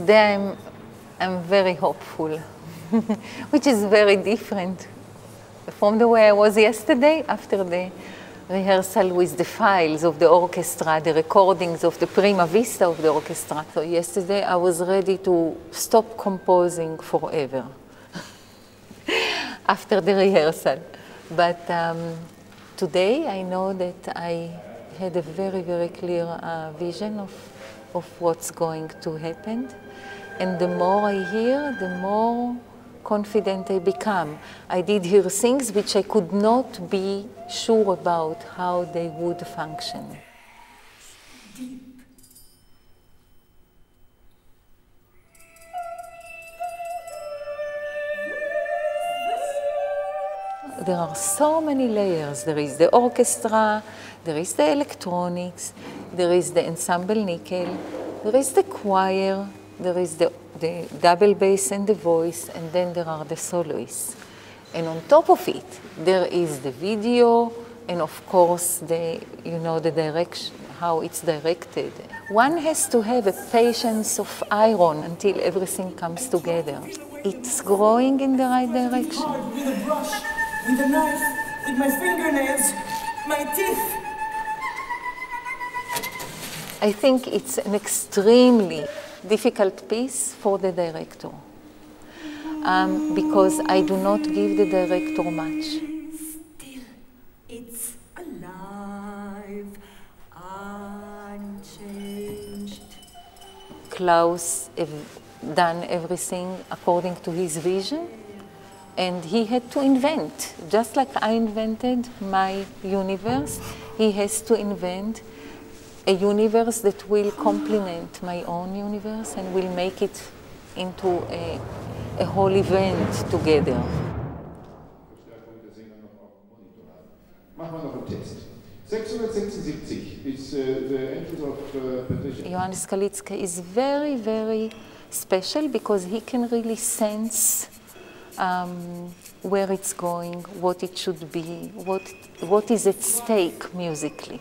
today I'm, I'm very hopeful, which is very different from the way I was yesterday after the rehearsal with the files of the orchestra, the recordings of the prima vista of the orchestra. So yesterday I was ready to stop composing forever after the rehearsal. But um, today I know that I had a very, very clear uh, vision of, of what's going to happen. And the more I hear, the more confident I become. I did hear things which I could not be sure about how they would function. There are so many layers. There is the orchestra, there is the electronics, there is the ensemble Nikel, there is the choir, there is the, the double bass and the voice, and then there are the soloists. And on top of it, there is the video, and of course, the, you know, the direction, how it's directed. One has to have a patience of iron until everything comes together. It's growing in the right direction. With a brush, with a knife, with my fingernails, my teeth. I think it's an extremely difficult piece for the director um, because I do not give the director much. Still, it's alive, unchanged. Klaus have done everything according to his vision and he had to invent. Just like I invented my universe, he has to invent a universe that will complement my own universe and will make it into a, a whole event together. Verstärkung der Sänger noch auf dem Monitor haben. Machen wir noch einen Test. 676 is the entrance of Patrizia. Johannes is very, very special because he can really sense um, where it's going, what it should be, what, what is at stake musically.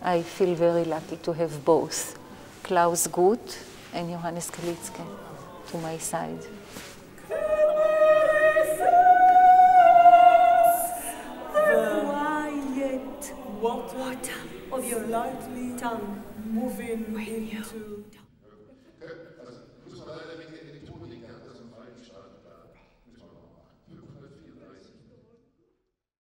I feel very lucky to have both Klaus Gut and Johannes Kalitzke to my side. Quiet water of your lightly tongue moving into